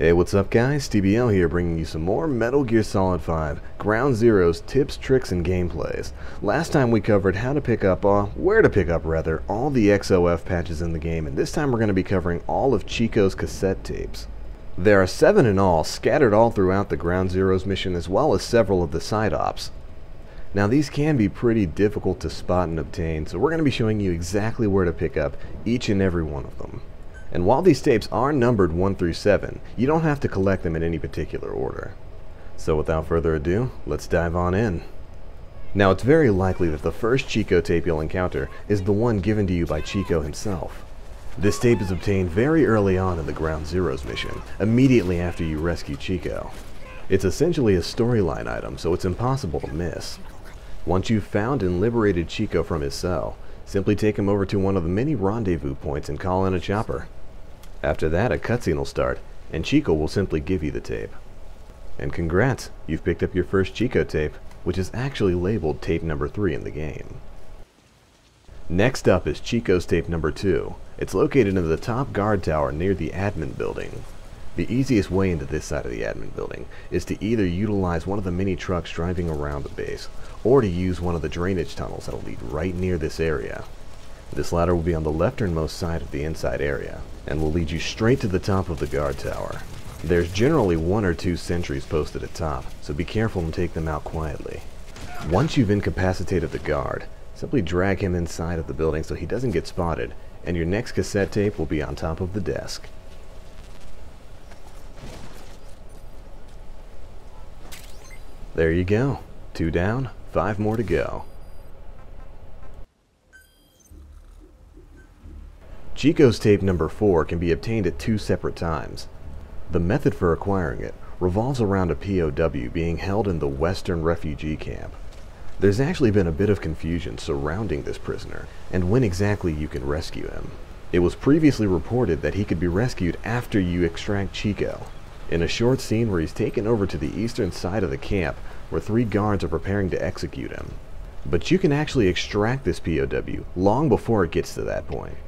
Hey, what's up guys? TBL here bringing you some more Metal Gear Solid 5 Ground Zeroes tips, tricks, and gameplays. Last time we covered how to pick up, uh, where to pick up rather, all the XOF patches in the game, and this time we're going to be covering all of Chico's cassette tapes. There are seven in all, scattered all throughout the Ground Zeroes mission as well as several of the side ops. Now these can be pretty difficult to spot and obtain, so we're going to be showing you exactly where to pick up each and every one of them. And while these tapes are numbered 1 through 7, you don't have to collect them in any particular order. So without further ado, let's dive on in. Now it's very likely that the first Chico tape you'll encounter is the one given to you by Chico himself. This tape is obtained very early on in the Ground Zeroes mission, immediately after you rescue Chico. It's essentially a storyline item, so it's impossible to miss. Once you've found and liberated Chico from his cell, simply take him over to one of the many rendezvous points and call in a chopper. After that, a cutscene will start, and Chico will simply give you the tape. And congrats, you've picked up your first Chico tape, which is actually labeled tape number 3 in the game. Next up is Chico's tape number 2. It's located in the top guard tower near the admin building. The easiest way into this side of the admin building is to either utilize one of the mini trucks driving around the base, or to use one of the drainage tunnels that'll lead right near this area. This ladder will be on the lefternmost side of the inside area, and will lead you straight to the top of the guard tower. There's generally one or two sentries posted at top, so be careful and take them out quietly. Once you've incapacitated the guard, simply drag him inside of the building so he doesn't get spotted, and your next cassette tape will be on top of the desk. There you go. Two down, five more to go. Chico's tape number 4 can be obtained at two separate times. The method for acquiring it revolves around a POW being held in the Western refugee camp. There's actually been a bit of confusion surrounding this prisoner and when exactly you can rescue him. It was previously reported that he could be rescued after you extract Chico. In a short scene where he's taken over to the eastern side of the camp where three guards are preparing to execute him. But you can actually extract this POW long before it gets to that point.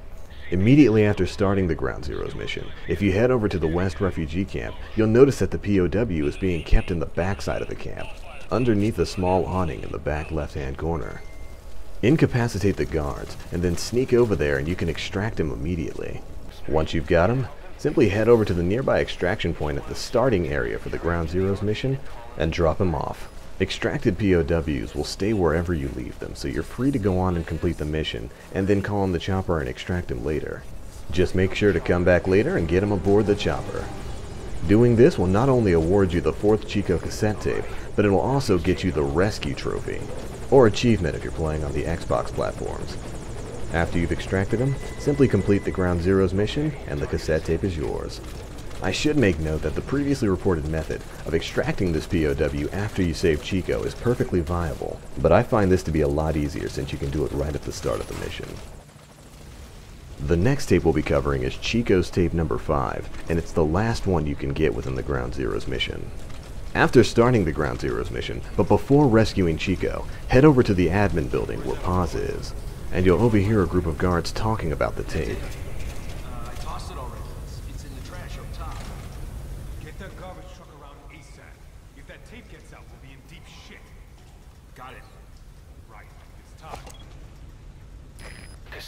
Immediately after starting the Ground Zeroes mission, if you head over to the West Refugee Camp, you'll notice that the POW is being kept in the backside of the camp, underneath a small awning in the back left-hand corner. Incapacitate the guards, and then sneak over there and you can extract him immediately. Once you've got him, simply head over to the nearby extraction point at the starting area for the Ground Zeroes mission and drop him off. Extracted POWs will stay wherever you leave them, so you're free to go on and complete the mission, and then call in the chopper and extract him later. Just make sure to come back later and get him aboard the chopper. Doing this will not only award you the fourth Chico cassette tape, but it will also get you the Rescue Trophy, or achievement if you're playing on the Xbox platforms. After you've extracted him, simply complete the Ground Zeroes mission, and the cassette tape is yours. I should make note that the previously reported method of extracting this POW after you save Chico is perfectly viable, but I find this to be a lot easier since you can do it right at the start of the mission. The next tape we'll be covering is Chico's tape number 5, and it's the last one you can get within the Ground Zeroes mission. After starting the Ground Zeroes mission, but before rescuing Chico, head over to the admin building where Paz is, and you'll overhear a group of guards talking about the tape.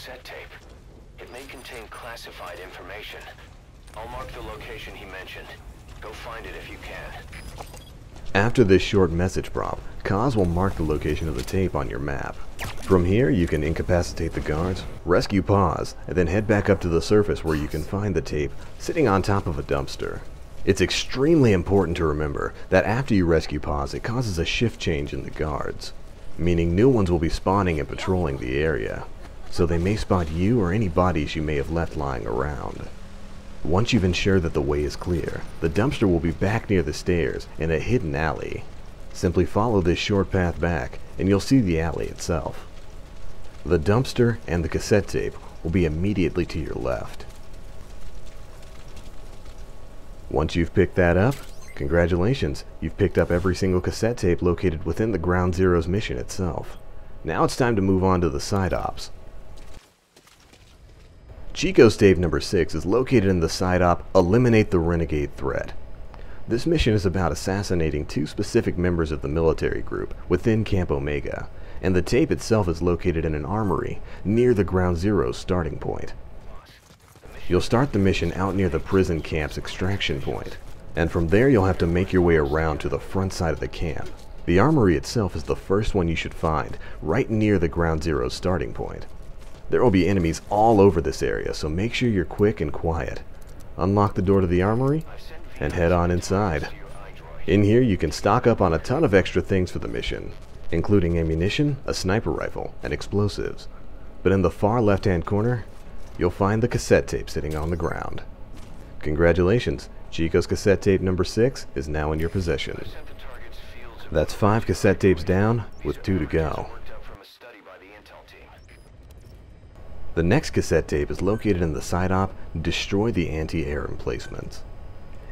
Cassette tape. It may contain classified information. I'll mark the location he mentioned. Go find it if you can. After this short message prompt, Kaz will mark the location of the tape on your map. From here, you can incapacitate the guards, rescue Paz, and then head back up to the surface where you can find the tape sitting on top of a dumpster. It's extremely important to remember that after you rescue Paz, it causes a shift change in the guards, meaning new ones will be spawning and patrolling the area so they may spot you or any bodies you may have left lying around. Once you've ensured that the way is clear, the dumpster will be back near the stairs in a hidden alley. Simply follow this short path back and you'll see the alley itself. The dumpster and the cassette tape will be immediately to your left. Once you've picked that up, congratulations, you've picked up every single cassette tape located within the Ground Zeroes mission itself. Now it's time to move on to the side ops. Chico's tape number 6 is located in the side op Eliminate the Renegade Threat. This mission is about assassinating two specific members of the military group within Camp Omega, and the tape itself is located in an armory near the Ground Zero starting point. You'll start the mission out near the prison camp's extraction point, and from there you'll have to make your way around to the front side of the camp. The armory itself is the first one you should find, right near the Ground Zero starting point. There will be enemies all over this area, so make sure you're quick and quiet. Unlock the door to the armory, and head on inside. In here you can stock up on a ton of extra things for the mission, including ammunition, a sniper rifle, and explosives. But in the far left hand corner, you'll find the cassette tape sitting on the ground. Congratulations, Chico's cassette tape number 6 is now in your possession. That's five cassette tapes down, with two to go. The next cassette tape is located in the side op, Destroy the Anti-Air Emplacements.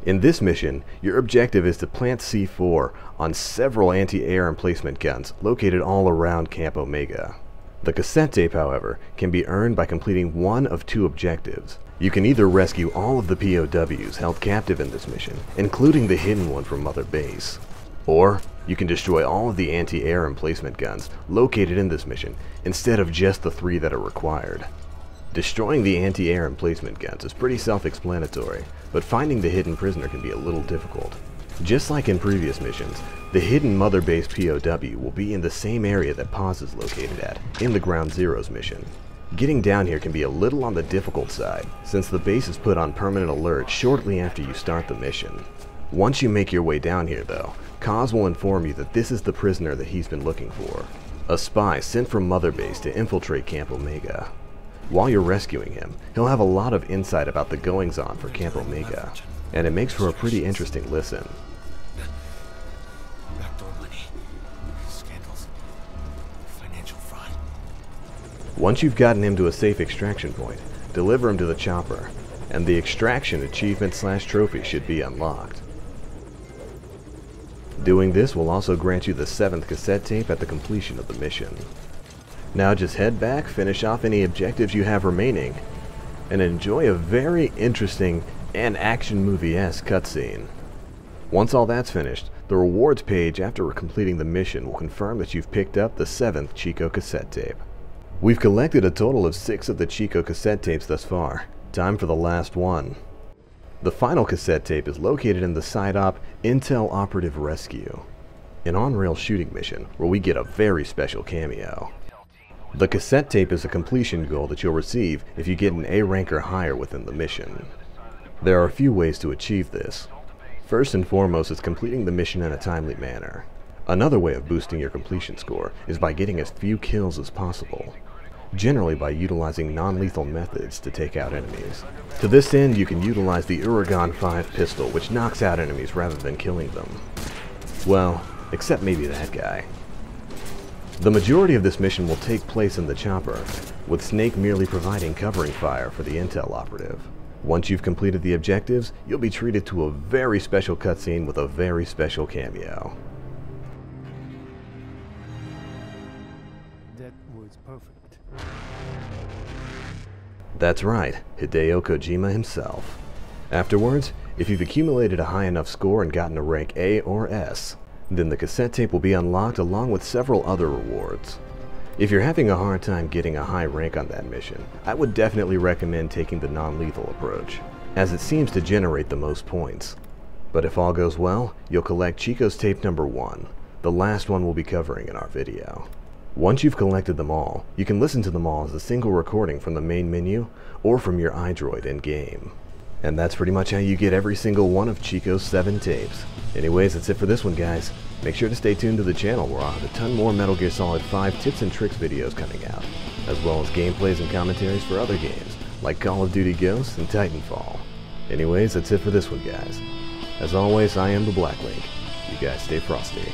In this mission, your objective is to plant C4 on several anti-air emplacement guns located all around Camp Omega. The cassette tape, however, can be earned by completing one of two objectives. You can either rescue all of the POWs held captive in this mission, including the hidden one from Mother Base, or you can destroy all of the anti-air emplacement guns located in this mission instead of just the three that are required. Destroying the anti-air emplacement guns is pretty self-explanatory, but finding the hidden prisoner can be a little difficult. Just like in previous missions, the hidden Mother Base POW will be in the same area that Paz is located at, in the Ground Zeroes mission. Getting down here can be a little on the difficult side, since the base is put on permanent alert shortly after you start the mission. Once you make your way down here though, Kaz will inform you that this is the prisoner that he's been looking for. A spy sent from Mother Base to infiltrate Camp Omega. While you're rescuing him, he'll have a lot of insight about the goings-on for Camp Omega, and it makes for a pretty interesting listen. Once you've gotten him to a safe extraction point, deliver him to the chopper, and the extraction achievement slash trophy should be unlocked. Doing this will also grant you the 7th cassette tape at the completion of the mission. Now just head back, finish off any objectives you have remaining, and enjoy a very interesting and action movie-esque cutscene. Once all that's finished, the rewards page after completing the mission will confirm that you've picked up the 7th Chico cassette tape. We've collected a total of 6 of the Chico cassette tapes thus far. Time for the last one. The final cassette tape is located in the side op Intel Operative Rescue, an on-rail shooting mission where we get a very special cameo. The cassette tape is a completion goal that you'll receive if you get an A rank or higher within the mission. There are a few ways to achieve this. First and foremost is completing the mission in a timely manner. Another way of boosting your completion score is by getting as few kills as possible, generally by utilizing non-lethal methods to take out enemies. To this end, you can utilize the Uragan 5 pistol, which knocks out enemies rather than killing them. Well, except maybe that guy. The majority of this mission will take place in the chopper, with Snake merely providing covering fire for the intel operative. Once you've completed the objectives, you'll be treated to a very special cutscene with a very special cameo. That's right, Hideo Kojima himself. Afterwards, if you've accumulated a high enough score and gotten a rank A or S, then the cassette tape will be unlocked along with several other rewards. If you're having a hard time getting a high rank on that mission, I would definitely recommend taking the non-lethal approach, as it seems to generate the most points. But if all goes well, you'll collect Chico's tape number 1, the last one we'll be covering in our video. Once you've collected them all, you can listen to them all as a single recording from the main menu or from your iDroid in-game. And that's pretty much how you get every single one of Chico's 7 tapes. Anyways, that's it for this one, guys. Make sure to stay tuned to the channel where I'll have a ton more Metal Gear Solid 5 tips and tricks videos coming out, as well as gameplays and commentaries for other games, like Call of Duty Ghosts and Titanfall. Anyways, that's it for this one, guys. As always, I am the Black Link. You guys stay frosty.